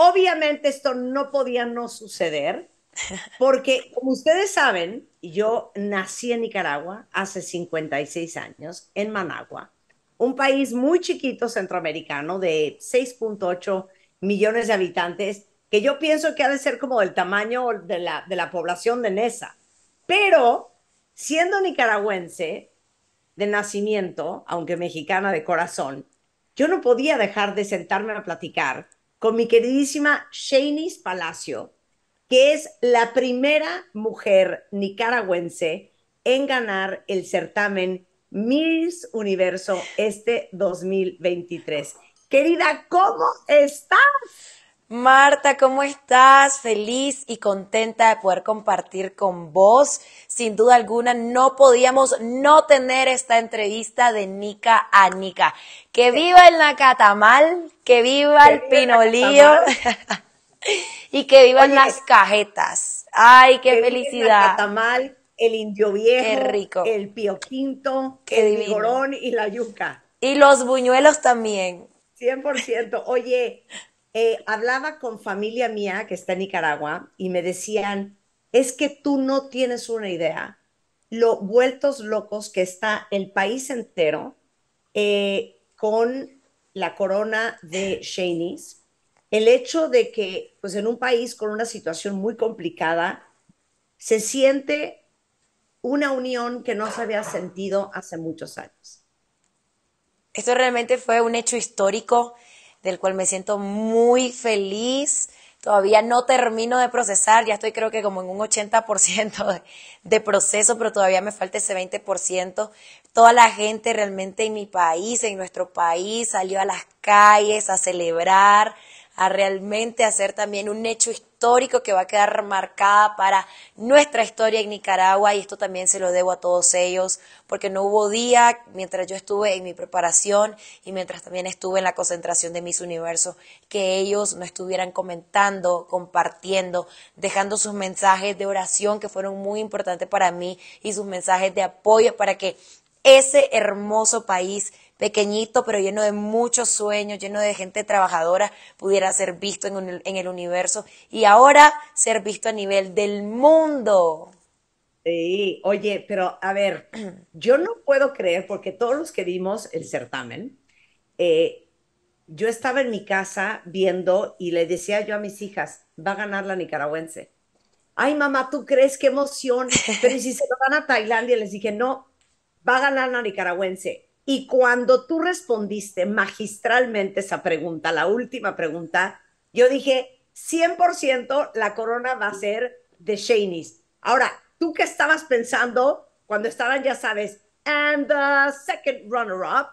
obviamente esto no podía no suceder, porque como ustedes saben, yo nací en Nicaragua hace 56 años, en Managua, un país muy chiquito centroamericano de 6.8 millones de habitantes, que yo pienso que ha de ser como del tamaño de la, de la población de Nesa. Pero siendo nicaragüense de nacimiento, aunque mexicana de corazón, yo no podía dejar de sentarme a platicar con mi queridísima Shanice Palacio, que es la primera mujer nicaragüense en ganar el certamen Miss Universo este 2023. Querida, ¿cómo estás? Marta, ¿cómo estás? Feliz y contenta de poder compartir con vos. Sin duda alguna, no podíamos no tener esta entrevista de Nica a Nica. Que viva el Nacatamal, que viva el Pinolío y que vivan las cajetas. ¡Ay, qué felicidad! El Nacatamal, el Indio Viejo, el Pío Quinto, el Vigorón y la Yuca. Y los buñuelos también. 100%. Oye, eh, hablaba con familia mía que está en Nicaragua y me decían, es que tú no tienes una idea lo vueltos locos que está el país entero eh, con la corona de Shanice. El hecho de que, pues en un país con una situación muy complicada, se siente una unión que no se había sentido hace muchos años. Esto realmente fue un hecho histórico del cual me siento muy feliz. Todavía no termino de procesar, ya estoy creo que como en un 80% de, proceso, pero todavía me falta ese 20%. Toda la gente realmente en mi país, en nuestro país, salió a las calles a celebrar, a realmente hacer también un hecho histórico que va a quedar marcada para nuestra historia en Nicaragua y esto también se lo debo a todos ellos porque no hubo día mientras yo estuve en mi preparación y mientras también estuve en la concentración de Miss Universo que ellos no estuvieran comentando, compartiendo, dejando sus mensajes de oración que fueron muy importantes para mí y sus mensajes de apoyo para que ese hermoso país pequeñito, pero lleno de muchos sueños, lleno de gente trabajadora, pudiera ser visto en, el universo y ahora ser visto a nivel del mundo. Sí, oye, pero a ver, yo no puedo creer, porque todos los que vimos el certamen, eh, yo estaba en mi casa viendo y le decía yo a mis hijas, va a ganar la nicaragüense. Ay, mamá, ¿tú crees qué emoción? Pero si se lo van a Tailandia? Les dije, no, va a ganar la nicaragüense. Y cuando tú respondiste magistralmente esa pregunta, la última pregunta, yo dije, 100% la corona va a ser de Shanice. Ahora, ¿tú qué estabas pensando cuando estaban, ya sabes, and the second runner-up?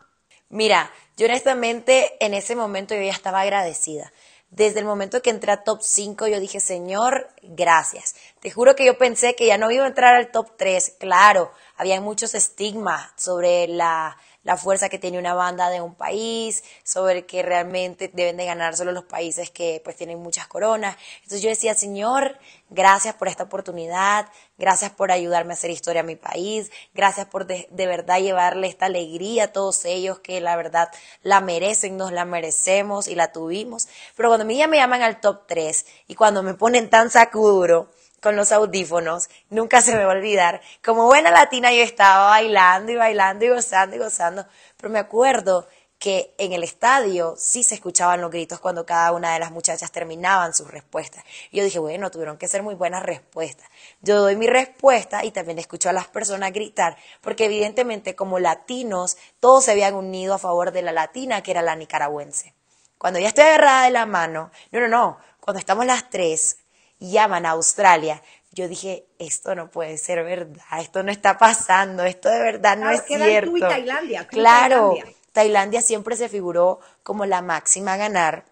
Mira, yo honestamente en ese momento yo ya estaba agradecida. Desde el momento que entré a top 5, yo dije, Señor, gracias. Te juro que yo pensé que ya no iba a entrar al top 3. Claro, había muchos estigmas sobre la, la fuerza que tiene una banda de un país, sobre que realmente deben de ganar solo los países que pues tienen muchas coronas. Entonces yo decía, Señor, gracias por esta oportunidad, gracias por ayudarme a hacer historia a mi país, gracias por de, verdad llevarle esta alegría a todos ellos que la verdad la merecen, nos la merecemos y la tuvimos. Pero cuando a mí ya me llaman al top 3 y cuando me ponen tan sacuduro, con los audífonos, nunca se me va a olvidar. Como buena latina yo estaba bailando y bailando y gozando y gozando, pero me acuerdo que en el estadio sí se escuchaban los gritos cuando cada una de las muchachas terminaban sus respuestas. Y yo dije, bueno, tuvieron que ser muy buenas respuestas. Yo doy mi respuesta y también escucho a las personas gritar, porque evidentemente como latinos todos se habían unido a favor de la latina, que era la nicaragüense. Cuando ya estoy agarrada de la mano, no, no, no, cuando estamos las tres, llaman a Australia. Yo dije, esto no puede ser verdad, esto no está pasando, esto de verdad no es cierto. Tú y Tailandia, claro, Tailandia. siempre se figuró como la máxima a ganar.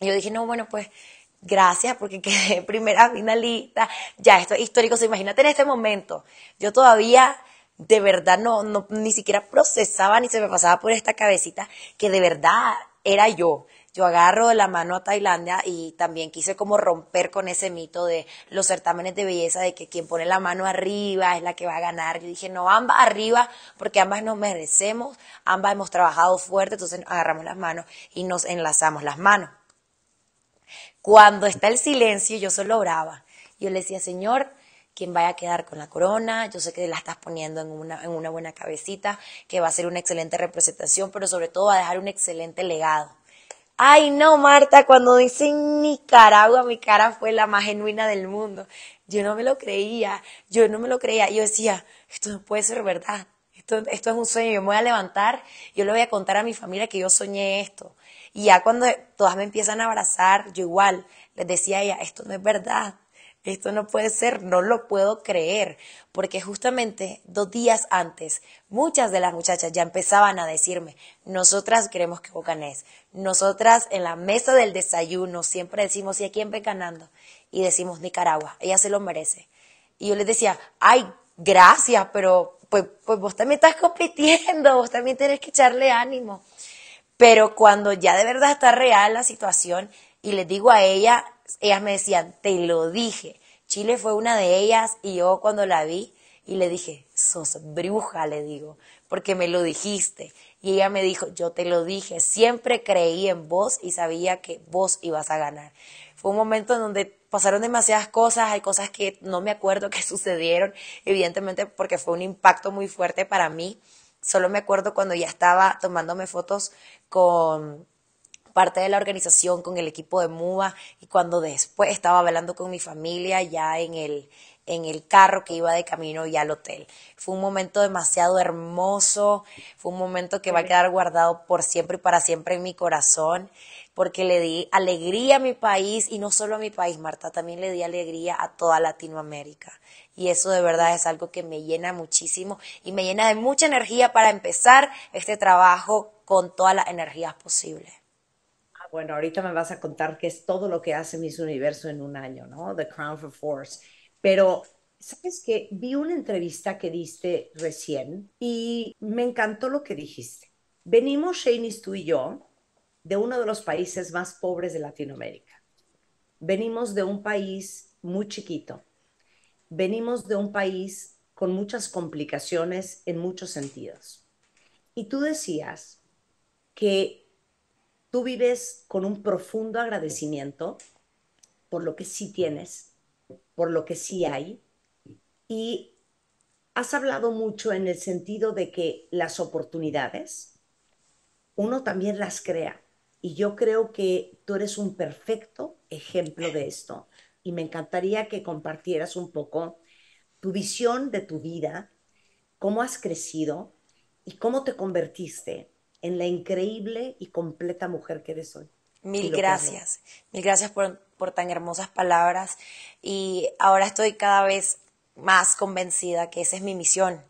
Y yo dije, no, bueno, pues gracias porque quedé primera finalista. Ya, esto es histórico. imagínate en este momento, yo todavía de verdad no, no, ni siquiera procesaba ni se me pasaba por esta cabecita que de verdad era yo yo agarro la mano a Tailandia y también quise como romper con ese mito de los certámenes de belleza de que quien pone la mano arriba es la que va a ganar. Yo dije, no, ambas arriba, porque ambas nos merecemos, ambas hemos trabajado fuerte, entonces agarramos las manos y nos enlazamos las manos. Cuando está el silencio, yo solo oraba. Yo le decía, Señor, quien vaya a quedar con la corona, yo sé que la estás poniendo en una, en una buena cabecita, que va a ser una excelente representación, pero sobre todo va a dejar un excelente legado. Ay, no, Marta, cuando dice Nicaragua, mi cara fue la más genuina del mundo. Yo no me lo creía, yo no me lo creía. Yo decía, esto no puede ser verdad. Esto, esto es un sueño. Yo me voy a levantar, yo le voy a contar a mi familia que yo soñé esto. Y ya cuando todas me empiezan a abrazar, yo igual les decía a ella, esto no es verdad, esto no puede ser, no lo puedo creer, porque justamente dos días antes muchas de las muchachas ya empezaban a decirme, nosotras queremos que vos ganés, nosotras en la mesa del desayuno siempre decimos, ¿y a quién ven ganando? Y decimos Nicaragua, ella se lo merece. Y yo les decía, ay, gracias, pero pues, pues vos también estás compitiendo, vos también tenés que echarle ánimo. Pero cuando ya de verdad está real la situación y les digo a ella, ellas me decían, te lo dije. Chile fue una de ellas y yo cuando la vi y le dije, sos bruja, le digo, porque me lo dijiste. Y ella me dijo, yo te lo dije, siempre creí en vos y sabía que vos ibas a ganar. Fue un momento en donde pasaron demasiadas cosas, hay cosas que no me acuerdo que sucedieron, evidentemente porque fue un impacto muy fuerte para mí Solo me acuerdo cuando ya estaba tomándome fotos con parte de la organización, con el equipo de MUBA, y cuando después estaba hablando con mi familia ya en el, en el carro que iba de camino ya al hotel. Fue un momento demasiado hermoso, fue un momento que va a quedar guardado por siempre y para siempre en mi corazón, porque le di alegría a mi país y no solo a mi país, Marta, también le di alegría a toda Latinoamérica y eso de verdad es algo que me llena muchísimo y me llena de mucha energía para empezar este trabajo con todas las energías posibles. Bueno, ahorita me vas a contar qué es todo lo que hace Miss Universo en un año, ¿no? The Crown for Force. Pero, ¿sabes qué? Vi una entrevista que diste recién y me encantó lo que dijiste. Venimos, Shanice, tú y yo, de uno de los países más pobres de Latinoamérica. Venimos de un país muy chiquito, venimos de un país con muchas complicaciones en muchos sentidos. Y tú decías que tú vives con un profundo agradecimiento por lo que sí tienes, por lo que sí hay, y has hablado mucho en el sentido de que las oportunidades, uno también las crea. Y yo creo que tú eres un perfecto ejemplo de esto y me encantaría que compartieras un poco tu visión de tu vida, cómo has crecido y cómo te convertiste en la increíble y completa mujer que eres hoy. Mil gracias, mil gracias por, por tan hermosas palabras y ahora estoy cada vez más convencida que esa es mi misión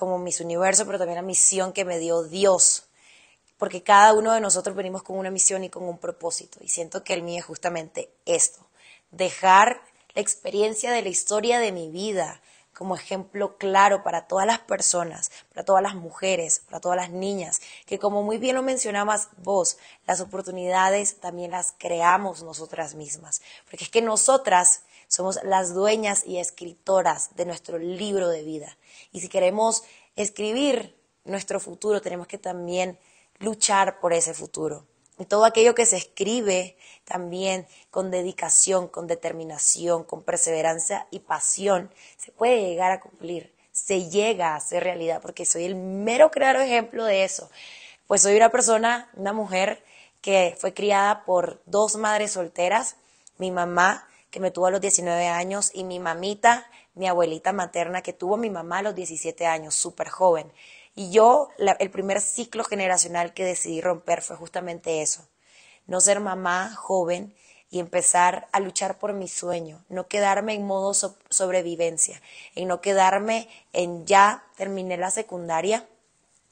como mis universo, pero también la misión que me dio Dios, porque cada uno de nosotros venimos con una misión y con un propósito y siento que el mío es justamente esto, dejar la experiencia de la historia de mi vida como ejemplo claro para todas las personas, para todas las mujeres, para todas las niñas, que como muy bien lo mencionabas vos, las oportunidades también las creamos nosotras mismas, porque es que nosotras somos las dueñas y escritoras de nuestro libro de vida. Y si queremos escribir nuestro futuro, tenemos que también luchar por ese futuro. Todo aquello que se escribe también con dedicación, con determinación, con perseverancia y pasión, se puede llegar a cumplir, se llega a hacer realidad, porque soy el mero claro ejemplo de eso. Pues soy una persona, una mujer que fue criada por dos madres solteras, mi mamá que me tuvo a los 19 años y mi mamita, mi abuelita materna que tuvo mi mamá a los 17 años, súper joven. Y yo, el primer ciclo generacional que decidí romper fue justamente eso, no ser mamá joven y empezar a luchar por mi sueño, no quedarme en modo sobrevivencia, en no quedarme en ya terminé la secundaria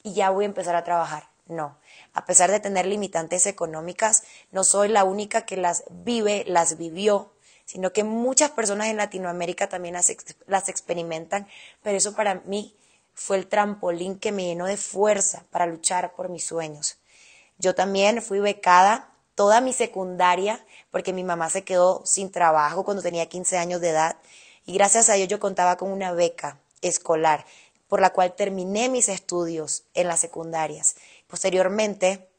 y ya voy a empezar a trabajar. No, a pesar de tener limitantes económicas, no soy la única que las vive, las vivió, sino que muchas personas en Latinoamérica también las experimentan, pero eso para mí fue el trampolín que me llenó de fuerza para luchar por mis sueños. Yo también fui becada toda mi secundaria porque mi mamá se quedó sin trabajo cuando tenía 15 años de edad y gracias a ello yo contaba con una beca escolar por la cual terminé mis estudios en las secundarias. Posteriormente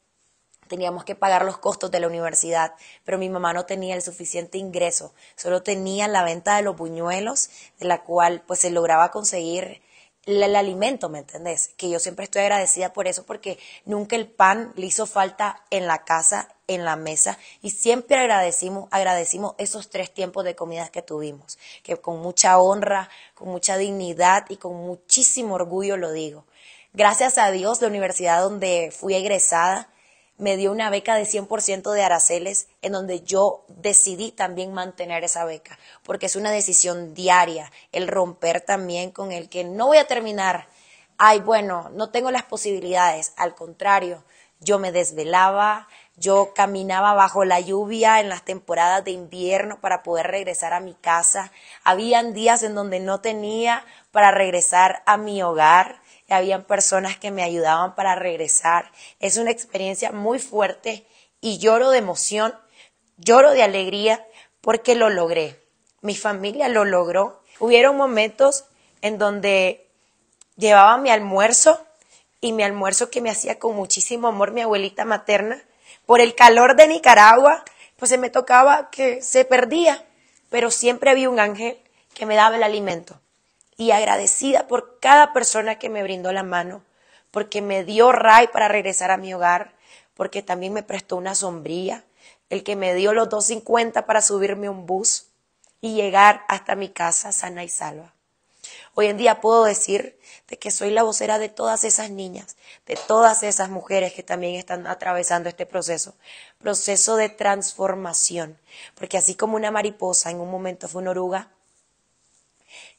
teníamos que pagar los costos de la universidad, pero mi mamá no tenía el suficiente ingreso, solo tenía la venta de los buñuelos, de la cual pues se lograba conseguir el, alimento, ¿me entendés? Que yo siempre estoy agradecida por eso, porque nunca el pan le hizo falta en la casa, en la mesa, y siempre agradecimos, agradecimos esos tres tiempos de comidas que tuvimos, que con mucha honra, con mucha dignidad y con muchísimo orgullo lo digo. Gracias a Dios, la universidad donde fui egresada, me dio una beca de 100% de araceles, en donde yo decidí también mantener esa beca, porque es una decisión diaria, el romper también con el que no voy a terminar, ay, bueno, no tengo las posibilidades, al contrario, yo me desvelaba, yo caminaba bajo la lluvia en las temporadas de invierno para poder regresar a mi casa, habían días en donde no tenía para regresar a mi hogar, habían personas que me ayudaban para regresar. Es una experiencia muy fuerte y lloro de emoción, lloro de alegría porque lo logré. Mi familia lo logró. Hubieron momentos en donde llevaba mi almuerzo y mi almuerzo que me hacía con muchísimo amor mi abuelita materna. Por el calor de Nicaragua, pues se me tocaba que se perdía, pero siempre había un ángel que me daba el alimento y agradecida por cada persona que me brindó la mano, porque me dio ray para regresar a mi hogar, porque también me prestó una sombrilla, el que me dio los 2.50 para subirme un bus y llegar hasta mi casa sana y salva. Hoy en día puedo decir de que soy la vocera de todas esas niñas, de todas esas mujeres que también están atravesando este proceso, proceso de transformación, porque así como una mariposa en un momento fue una oruga,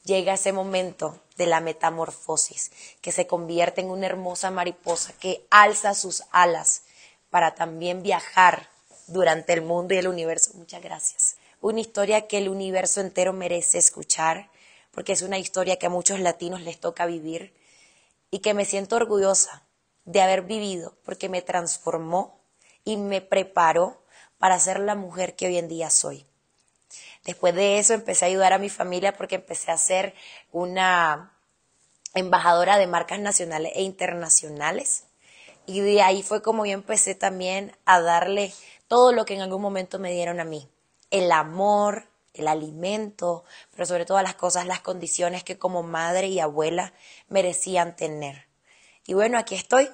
llega ese momento de la metamorfosis, que se convierte en una hermosa mariposa que alza sus alas para también viajar durante el mundo y el universo. Muchas gracias. Una historia que el universo entero merece escuchar, porque es una historia que a muchos latinos les toca vivir y que me siento orgullosa de haber vivido, porque me transformó y me preparó para ser la mujer que hoy en día soy. Después de eso empecé a ayudar a mi familia porque empecé a ser una embajadora de marcas nacionales e internacionales. Y de ahí fue como yo empecé también a darle todo lo que en algún momento me dieron a mí. El amor, el alimento, pero sobre todas las cosas, las condiciones que como madre y abuela merecían tener. Y bueno, aquí estoy,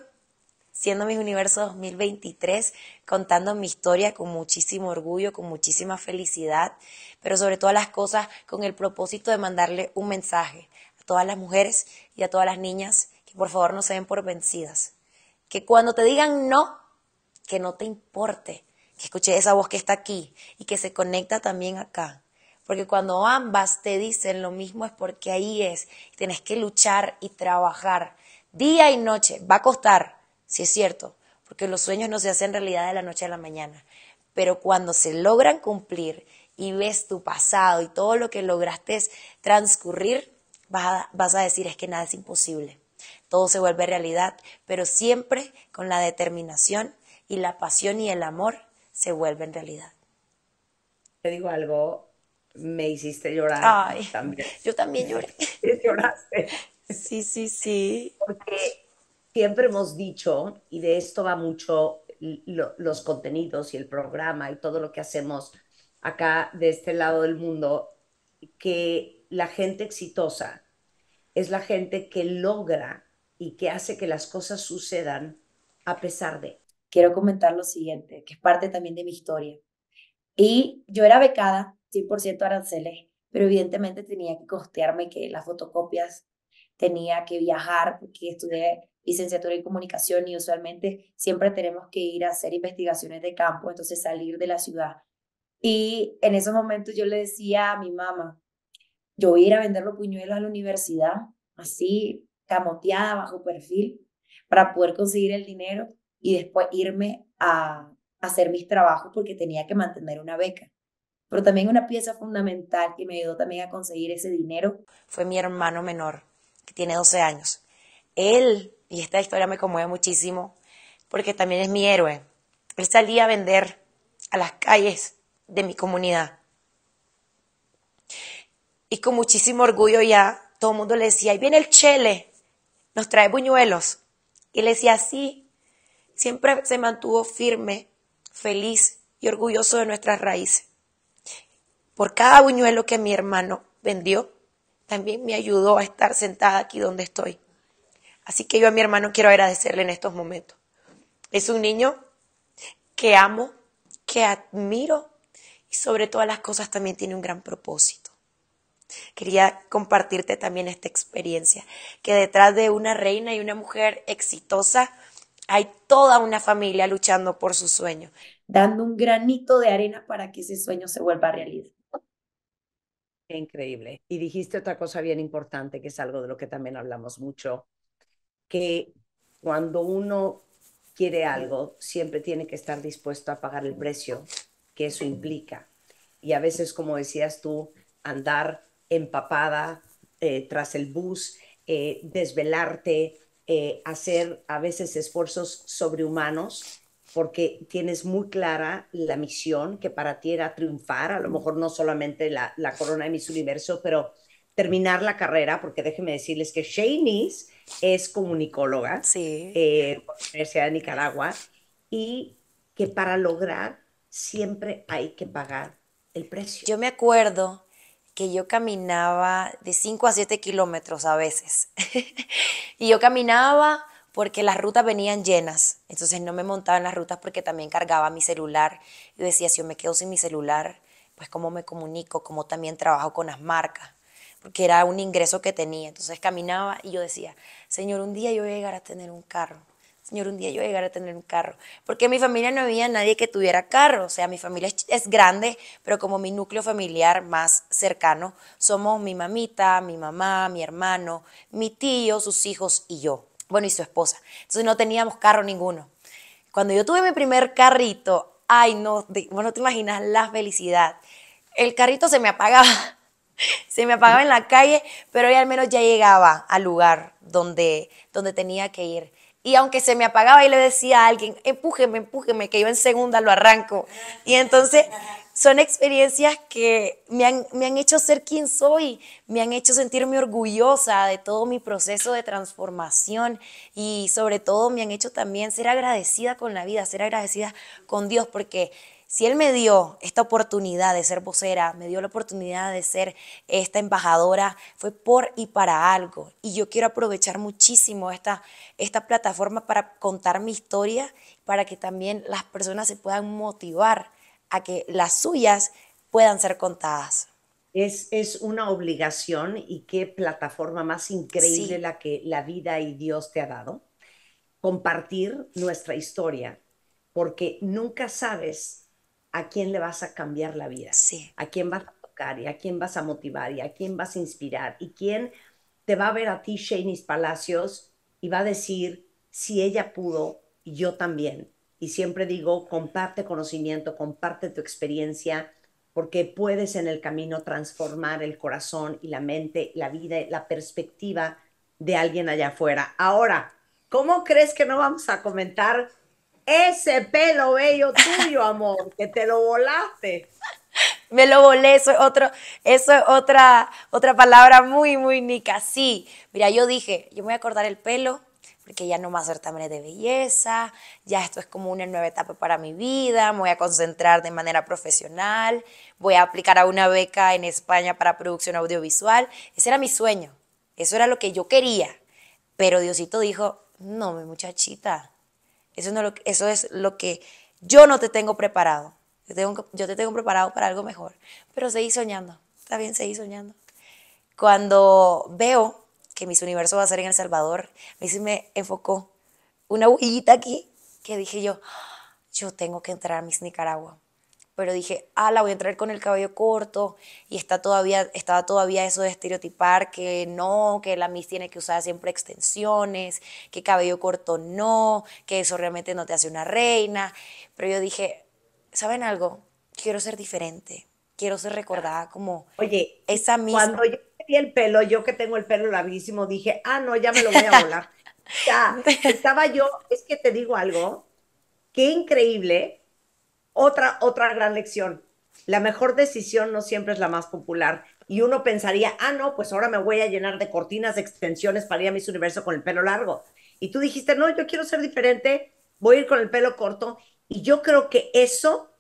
siendo mi universo 2023, contando mi historia con muchísimo orgullo, con muchísima felicidad, pero sobre todas las cosas con el propósito de mandarle un mensaje a todas las mujeres y a todas las niñas que por favor no se den por vencidas. Que cuando te digan no, que no te importe, que escuche esa voz que está aquí y que se conecta también acá. Porque cuando ambas te dicen lo mismo es porque ahí es. Tienes que luchar y trabajar día y noche. Va a costar, Sí es cierto, porque los sueños no se hacen realidad de la noche a la mañana, pero cuando se logran cumplir y ves tu pasado y todo lo que lograste transcurrir, vas a, vas a decir es que nada es imposible. Todo se vuelve realidad, pero siempre con la determinación y la pasión y el amor se vuelven realidad. Te digo algo, me hiciste llorar. Ay, también. Yo también lloré. Lloraste. Sí, sí, sí. Porque siempre hemos dicho, y de esto va mucho los contenidos y el programa y todo lo que hacemos acá de este lado del mundo, que la gente exitosa es la gente que logra y que hace que las cosas sucedan a pesar de. Quiero comentar lo siguiente, que es parte también de mi historia. Y yo era becada, 100% aranceles, pero evidentemente tenía que costearme que las fotocopias, tenía que viajar, porque estudié licenciatura en comunicación y usualmente siempre tenemos que ir a hacer investigaciones de campo, entonces salir de la ciudad. Y en esos momentos yo le decía a mi mamá, yo voy a ir a vender los puñuelos a la universidad, así, camoteada, bajo perfil, para poder conseguir el dinero y después irme a, hacer mis trabajos porque tenía que mantener una beca. Pero también una pieza fundamental que me ayudó también a conseguir ese dinero fue mi hermano menor, que tiene 12 años. Él y esta historia me conmueve muchísimo porque también es mi héroe. Él salía a vender a las calles de mi comunidad. Y con muchísimo orgullo ya todo el mundo le decía, ahí viene el chele, nos trae buñuelos. Y él decía, sí, siempre se mantuvo firme, feliz y orgulloso de nuestras raíces. Por cada buñuelo que mi hermano vendió, también me ayudó a estar sentada aquí donde estoy. Así que yo a mi hermano quiero agradecerle en estos momentos. Es un niño que amo, que admiro y sobre todas las cosas también tiene un gran propósito. Quería compartirte también esta experiencia, que detrás de una reina y una mujer exitosa hay toda una familia luchando por su sueño. Dando un granito de arena para que ese sueño se vuelva realidad. Increíble. Y dijiste otra cosa bien importante, que es algo de lo que también hablamos mucho, que cuando uno quiere algo, siempre tiene que estar dispuesto a pagar el precio que eso implica. Y a veces, como decías tú, andar empapada eh, tras el bus, eh, desvelarte, eh, hacer a veces esfuerzos sobrehumanos porque tienes muy clara la misión que para ti era triunfar, a lo mejor no solamente la, la corona de Miss Universo, pero terminar la carrera, porque déjenme decirles que Shanice es comunicóloga sí. eh, por la Universidad de Nicaragua y que para lograr siempre hay que pagar el precio. Yo me acuerdo que yo caminaba de 5 a 7 kilómetros a veces. y yo caminaba porque las rutas venían llenas. Entonces no me montaba en las rutas porque también cargaba mi celular. Y decía, si yo me quedo sin mi celular, pues cómo me comunico, cómo también trabajo con las marcas. Porque era un ingreso que tenía. Entonces caminaba y yo decía, Señor, un día yo voy a llegar a tener un carro. Señor, un día yo llegaré a tener un carro. Porque en mi familia no había nadie que tuviera carro. O sea, mi familia es, grande, pero como mi núcleo familiar más cercano, somos mi mamita, mi mamá, mi hermano, mi tío, sus hijos y yo. Bueno, y su esposa. Entonces no teníamos carro ninguno. Cuando yo tuve mi primer carrito, ay, no, bueno, te imaginas la felicidad. El carrito se me apagaba. Se me apagaba en la calle, pero ya al menos ya llegaba al lugar donde, donde tenía que ir. Y aunque se me apagaba y le decía a alguien, empújeme, empújeme, que yo en segunda lo arranco. Y entonces son experiencias que me han, me han hecho ser quien soy, me han hecho sentirme orgullosa de todo mi proceso de transformación y sobre todo me han hecho también ser agradecida con la vida, ser agradecida con Dios, porque si Él me dio esta oportunidad de ser vocera, me dio la oportunidad de ser esta embajadora, fue por y para algo. Y yo quiero aprovechar muchísimo esta, esta plataforma para contar mi historia, para que también las personas se puedan motivar a que las suyas puedan ser contadas. Es, es una obligación y qué plataforma más increíble la que la vida y Dios te ha dado. Compartir nuestra historia, porque nunca sabes a quién le vas a cambiar la vida, sí. a quién vas a tocar y a quién vas a motivar y a quién vas a inspirar y quién te va a ver a ti, Shanice Palacios, y va a decir, si ella pudo, yo también. Y siempre digo, comparte conocimiento, comparte tu experiencia, porque puedes en el camino transformar el corazón y la mente, la vida, la perspectiva de alguien allá afuera. Ahora, ¿cómo crees que no vamos a comentar ese pelo bello tuyo, amor, que te lo volaste. Me lo volé, eso es, otro, eso es otra, otra palabra muy, muy nica. Sí, mira, yo dije, yo me voy a cortar el pelo porque ya no más certámenes de belleza, ya esto es como una nueva etapa para mi vida, me voy a concentrar de manera profesional, voy a aplicar a una beca en España para producción audiovisual. Ese era mi sueño, eso era lo que yo quería. Pero Diosito dijo, no, mi muchachita, eso, no eso es lo que yo no te tengo preparado. Yo, tengo, yo te tengo preparado para algo mejor. Pero seguí soñando. Está bien, seguí soñando. Cuando veo que Miss Universo va a ser en El Salvador, a mí se me enfocó una huillita aquí que dije yo, yo tengo que entrar a Miss Nicaragua pero dije, ah, la voy a entrar con el cabello corto y está todavía, estaba todavía eso de estereotipar que no, que la Miss tiene que usar siempre extensiones, que cabello corto no, que eso realmente no te hace una reina. Pero yo dije, ¿saben algo? Quiero ser diferente, quiero ser recordada como Oye, esa misma. Cuando yo vi el pelo, yo que tengo el pelo larguísimo, dije, ah, no, ya me lo voy a volar. ya, estaba yo, es que te digo algo, qué increíble otra, otra gran lección. La mejor decisión no siempre es la más popular. Y uno pensaría, ah, no, pues ahora me voy a llenar de cortinas, de extensiones para ir a Miss Universo con el pelo largo. Y tú dijiste, no, yo quiero ser diferente voy a ir con el pelo corto. Y yo creo que eso,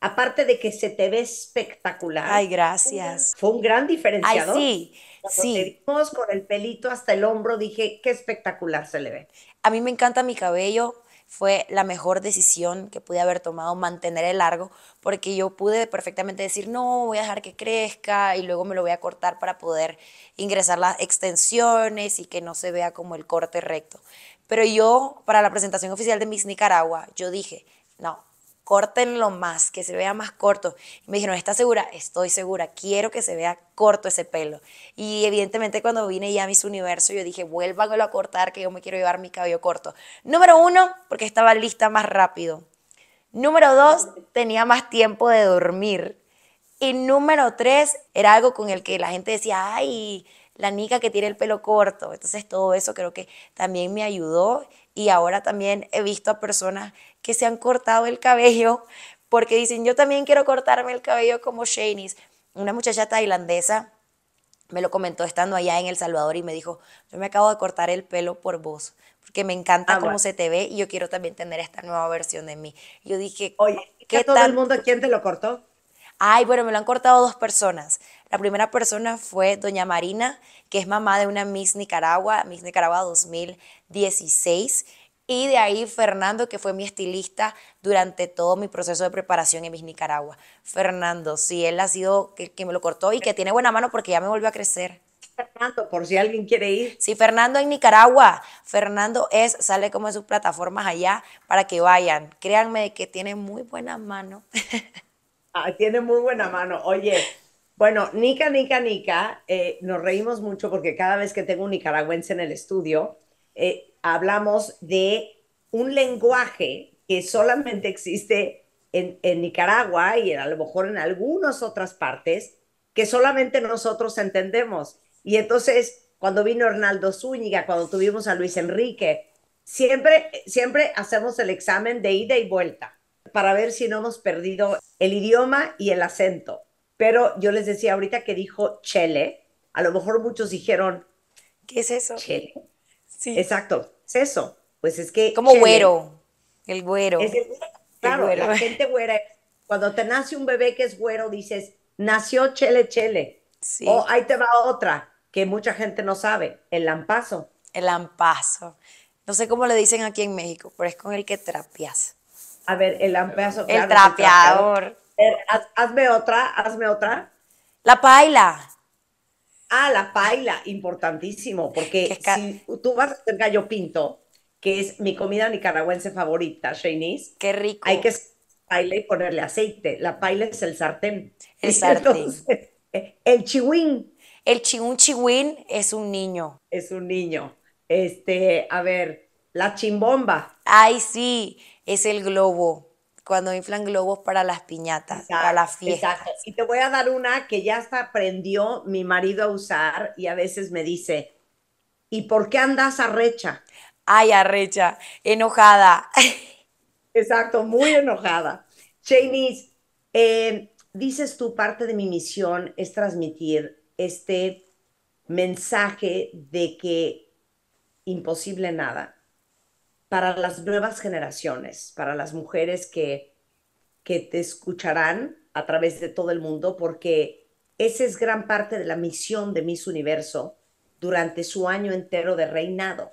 aparte de que se te ve espectacular. Ay, gracias. Fue un gran diferenciador. Ay, sí, Cuando sí. te vimos con el pelito hasta el hombro, dije, qué espectacular se le ve. A mí me encanta mi cabello. Fue la mejor decisión que pude haber tomado, mantener el largo, porque yo pude perfectamente decir, no, voy a dejar que crezca y luego me lo voy a cortar para poder ingresar las extensiones y que no se vea como el corte recto. Pero yo, para la presentación oficial de Miss Nicaragua, yo dije, no, córtenlo más, que se vea más corto. Y me dijeron, ¿estás segura? Estoy segura, quiero que se vea corto ese pelo. Y evidentemente cuando vine ya a Miss Universo, yo dije, vuélvanlo a cortar, que yo me quiero llevar mi cabello corto. Número uno, porque estaba lista más rápido. Número dos, tenía más tiempo de dormir. Y número tres, era algo con el que la gente decía, ay, la nica que tiene el pelo corto. Entonces todo eso creo que también me ayudó. Y ahora también he visto a personas que se han cortado el cabello porque dicen, yo también quiero cortarme el cabello como Shanice. Una muchacha tailandesa me lo comentó estando allá en El Salvador y me dijo, yo me acabo de cortar el pelo por vos, porque me encanta Ah, cómo bueno. se te ve y yo quiero también tener esta nueva versión de mí. Yo dije, Oye, ¿qué ¿qué todo el mundo quién te lo cortó? Ay, bueno, me lo han cortado dos personas. La primera persona fue doña Marina, que es mamá de una Miss Nicaragua, Miss Nicaragua 2016. Y de ahí Fernando, que fue mi estilista durante todo mi proceso de preparación en Miss Nicaragua. Fernando, sí, él ha sido que me lo cortó y que tiene buena mano porque ya me volvió a crecer. Fernando, por si alguien quiere ir. Sí, Fernando en Nicaragua. Fernando es, sale como en sus plataformas allá para que vayan. Créanme que tiene muy buena mano. Ah, tiene muy buena mano. Oye, bueno, Nica, Nica, Nica, eh, nos reímos mucho porque cada vez que tengo un nicaragüense en el estudio, eh, hablamos de un lenguaje que solamente existe en, en Nicaragua y en- a lo mejor en algunas otras partes que solamente nosotros entendemos. Y entonces, cuando vino Hernaldo Zúñiga, cuando tuvimos a Luis Enrique, siempre, siempre hacemos el examen de ida y vuelta para ver si no hemos perdido el idioma y el acento. Pero yo les decía ahorita que dijo Chele, a lo mejor muchos dijeron ¿Qué es eso? Chele. Sí. Exacto, es eso. Pues es que Como Chele güero. El güero. es el- claro, güero. la gente güera, cuando te nace un bebé que es güero, dices, nació Chele Chele. Sí. O ahí te va otra que mucha gente no sabe, el lampazo. El lampazo. No sé cómo le dicen aquí en México, pero es con el que trapeas. A ver, el lampazo. El claro, es el trapeador. Ver, haz- hazme otra, hazme otra. La paila. Ah, la paila, importantísimo, Que porque si tú vas a hacer gallo pinto, que es mi comida nicaragüense favorita, Shanice, Qué rico. hay que paila y ponerle aceite. La paila es el sartén. El sartén. entonces, el chihuín El chi- un chihuín es un niño. es un niño. Este, a ver, la chimbomba. Ay, sí, es el globo. Cuando inflan globos para las piñatas, para las fiestas. Exacto. Y te voy a dar una que ya hasta aprendió mi marido a usar y a veces me dice, ¿y por qué andas arrecha? Ay, arrecha, enojada. Exacto, muy enojada. Shanice, eh, dices tú, parte de mi misión es transmitir este mensaje de que imposible nada para las nuevas generaciones, para las mujeres que, que te escucharán a través de todo el mundo, porque esa es gran parte de la misión de Miss Universo durante su año entero de reinado.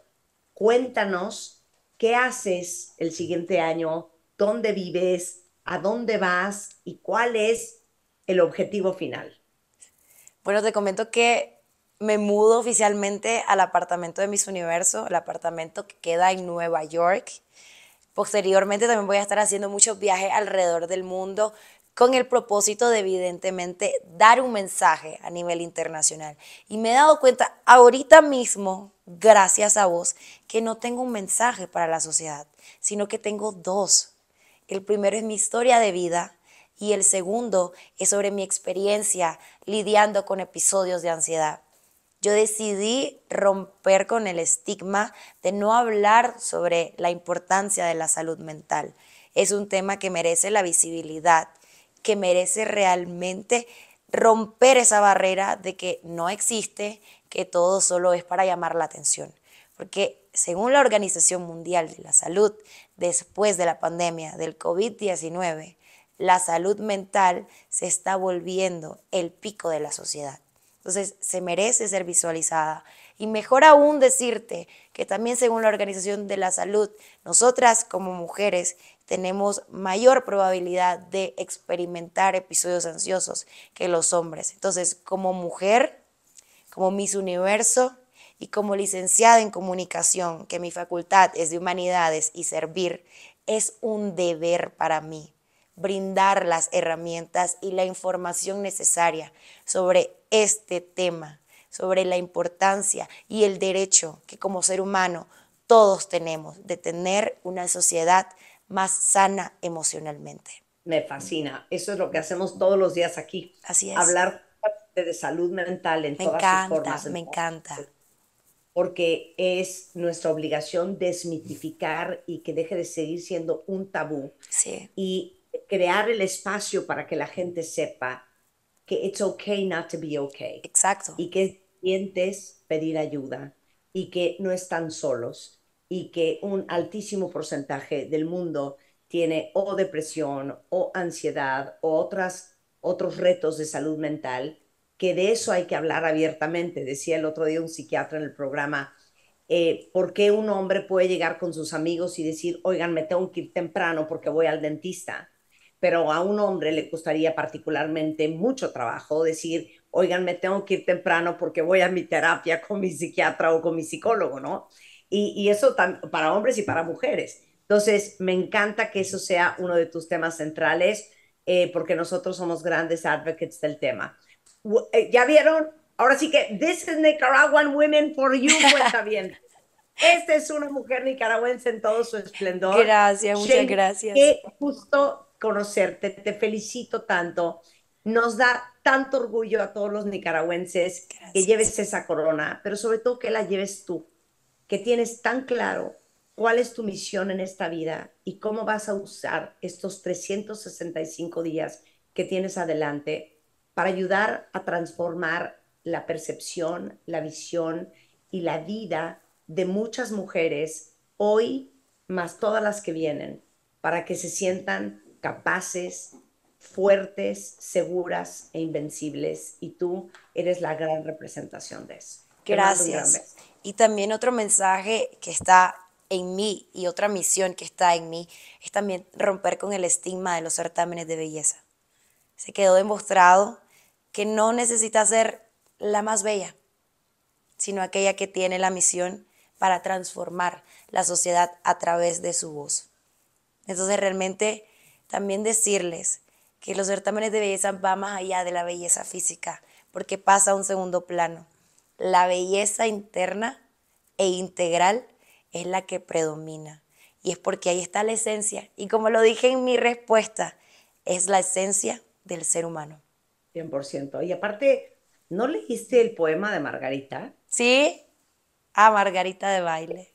Cuéntanos qué haces el siguiente año, dónde vives, a dónde vas y cuál es el objetivo final. Bueno, te comento que me mudo oficialmente al apartamento de Miss Universo, el apartamento que queda en Nueva York. Posteriormente también voy a estar haciendo muchos viajes alrededor del mundo con el propósito de evidentemente dar un mensaje a nivel internacional. Y me he dado cuenta ahorita mismo, gracias a vos, que no tengo un mensaje para la sociedad, sino que tengo dos. El primero es mi historia de vida y el segundo es sobre mi experiencia lidiando con episodios de ansiedad. Yo decidí romper con el estigma de no hablar sobre la importancia de la salud mental. Es un tema que merece la visibilidad, que merece realmente romper esa barrera de que no existe, que todo solo es para llamar la atención. Porque según la Organización Mundial de la Salud, después de la pandemia del COVID-19, la salud mental se está volviendo el pico de la sociedad. Entonces, se merece ser visualizada. Y mejor aún decirte que también según la Organización de la Salud, nosotras como mujeres tenemos mayor probabilidad de experimentar episodios ansiosos que los hombres. Entonces, como mujer, como Miss Universo y como licenciada en comunicación, que mi facultad es de humanidades y servir, es un deber para mí brindar las herramientas y la información necesaria sobre este tema, sobre la importancia y el derecho que como ser humano todos tenemos de tener una sociedad más sana emocionalmente. Me fascina. Eso es lo que hacemos todos los días aquí. Así es. Hablar de salud mental en me todas encanta, sus formas. Me encanta. Porque es nuestra obligación desmitificar y que deje de seguir siendo un tabú. Sí. Y crear el espacio para que la gente sepa que it's okay not to be okay. Exacto. Y que sientes pedir ayuda y que no están solos y que un altísimo porcentaje del mundo tiene o depresión o ansiedad o otras, otros retos de salud mental, que de eso hay que hablar abiertamente. Decía el otro día un psiquiatra en el programa, eh, ¿por qué un hombre puede llegar con sus amigos y decir, oigan, me tengo que ir temprano porque voy al dentista? Pero a un hombre le costaría particularmente mucho trabajo decir, oigan, me tengo que ir temprano porque voy a mi terapia con mi psiquiatra o con mi psicólogo, ¿no? Y, eso para hombres y para mujeres. Entonces, me encanta que eso sea uno de tus temas centrales, eh, porque nosotros somos grandes advocates del tema. Eh, ¿Ya vieron? Ahora sí que, this is Nicaraguan Women for You, cuenta bien. Esta es una mujer nicaragüense en todo su esplendor. Gracias, muchas gracias. Qué justo conocerte, te felicito tanto. Nos da tanto orgullo a todos los nicaragüenses que lleves esa corona, pero sobre todo que la lleves tú que tienes tan claro cuál es tu misión en esta vida y cómo vas a usar estos 365 días que tienes adelante para ayudar a transformar la percepción, la visión y la vida de muchas mujeres hoy, más todas las que vienen, para que se sientan capaces, fuertes, seguras e invencibles. Y tú eres la gran representación de eso. Gracias. Y también otro mensaje que está en mí y otra misión que está en mí es también romper con el estigma de los certámenes de belleza. Se quedó demostrado que no necesita ser la más bella, sino aquella que tiene la misión para transformar la sociedad a través de su voz. Entonces realmente también decirles que los certámenes de belleza van más allá de la belleza física, porque pasa a un segundo plano la belleza interna e integral es la que predomina. Y es porque ahí está la esencia. Y como lo dije en mi respuesta, es la esencia del ser humano. 100%. Y aparte, ¿no leíste el poema de Margarita? Sí, a Margarita de baile.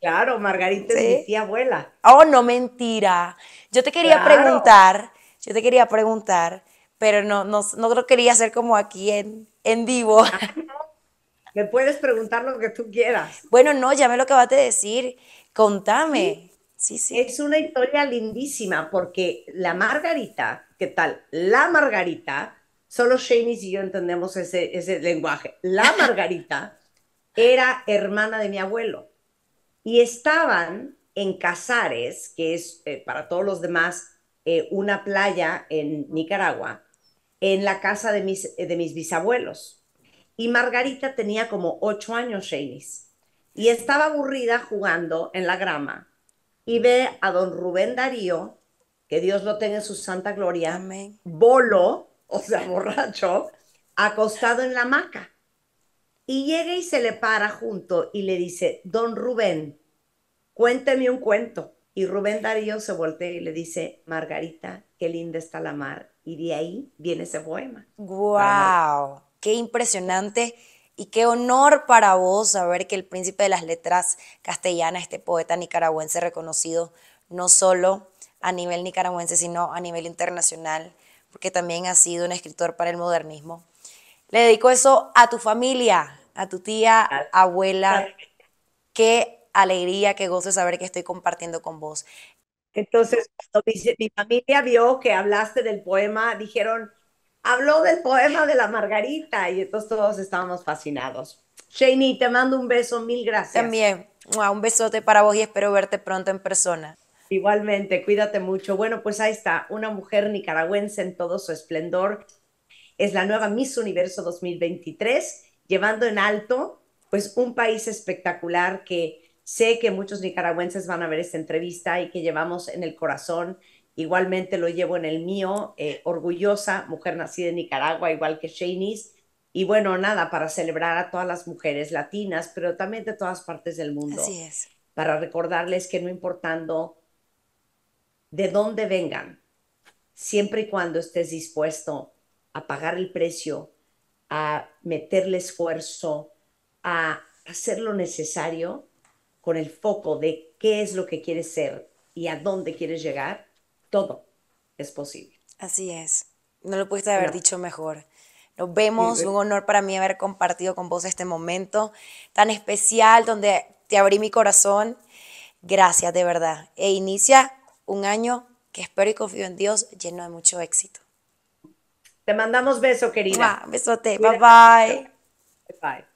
Claro, Margarita es mi tía abuela. Oh, no, mentira. Yo te quería preguntar, yo te quería preguntar, pero no, no, no lo quería hacer como aquí en, en vivo. Me puedes preguntar lo que tú quieras. Bueno, no, ya me lo acabaste de decir. Contame. Sí, sí. Es una historia lindísima porque la Margarita, ¿qué tal? La Margarita, solo Shanice y yo entendemos ese, ese lenguaje. La Margarita era hermana de mi abuelo y estaban en Casares, que es eh, para todos los demás eh, una playa en Nicaragua, en la casa de mis, de mis bisabuelos. Y Margarita tenía como ocho años, Shanice, y estaba aburrida jugando en la grama. Y ve a don Rubén Darío, que Dios lo tenga en su santa gloria, bolo, o sea, borracho, acostado en la hamaca. Y llega y se le para junto y le dice, don Rubén, cuénteme un cuento. Y Rubén Darío se voltea y le dice, Margarita, qué linda está la mar. Y de ahí viene ese poema. ¡Guau! Qué impresionante y qué honor para vos saber que el príncipe de las letras castellanas, este poeta nicaragüense reconocido no solo a nivel nicaragüense, sino a nivel internacional, porque también ha sido un escritor para el modernismo. Le dedico eso a tu familia, a tu tía, abuela. Qué alegría, qué gozo saber que estoy compartiendo con vos. Entonces, cuando mi, familia vio que hablaste del poema, dijeron, habló del poema de la Margarita y entonces todos estábamos fascinados. Shani, te mando un beso, mil gracias. También, un besote para vos y espero verte pronto en persona. Igualmente, cuídate mucho. Bueno, pues ahí está, una mujer nicaragüense en todo su esplendor. Es la nueva Miss Universo 2023, llevando en alto pues un país espectacular que Sé que muchos nicaragüenses van a ver esta entrevista y que llevamos en el corazón. Igualmente lo llevo en el mío, eh, orgullosa, mujer nacida en Nicaragua, igual que Shanice. Y bueno, nada, para celebrar a todas las mujeres latinas, pero también de todas partes del mundo. Así es. Para recordarles que no importando de dónde vengan, siempre y cuando estés dispuesto a pagar el precio, a meterle esfuerzo, a hacer lo necesario, con el foco de qué es lo que quieres ser y a dónde quieres llegar, todo es posible. Así es. No lo pudiste haber dicho mejor. Nos vemos, un honor para mí haber compartido con vos este momento tan especial donde te abrí mi corazón. Gracias, de verdad. E inicia un año que espero y confío en Dios lleno de mucho éxito. Te mandamos beso, querida. besote. Bye bye. Bye.